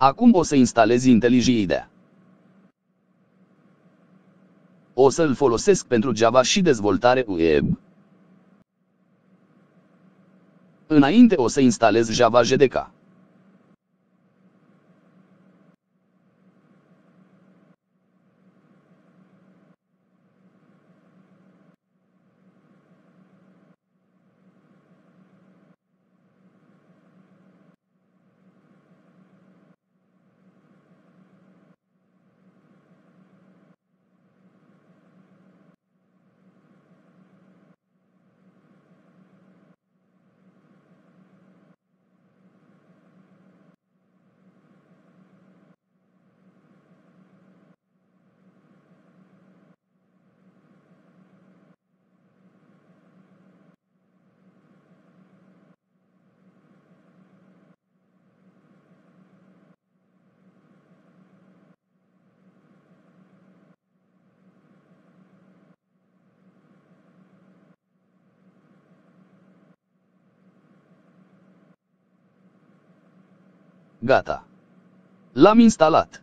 Acum o să instalez IntelliJ O să-l folosesc pentru Java și dezvoltare web. Înainte o să instalez Java JDK. Gata. L-am instalat.